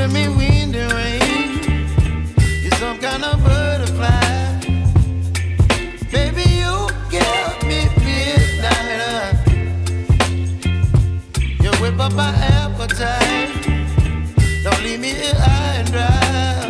giving me wind and rain. You're some kind of butterfly. Baby, you give me midnight. You whip up my appetite. Don't leave me here high and dry.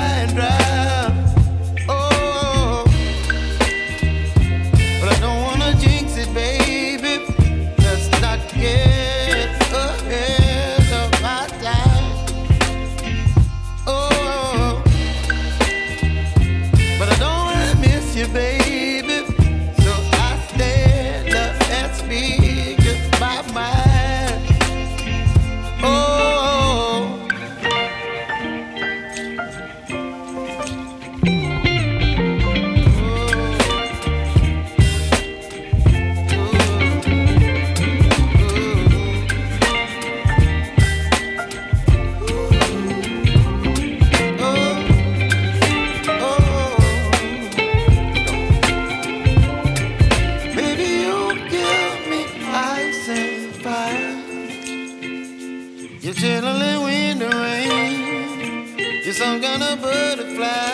Chilling wind and rain. You're some kind of butterfly.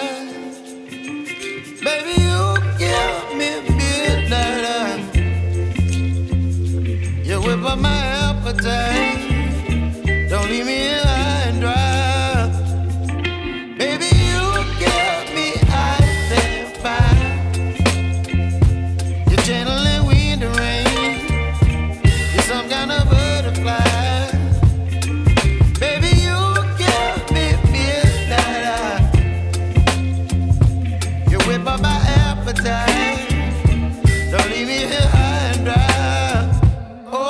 Baby, you give me midnight. You whip up my appetite. side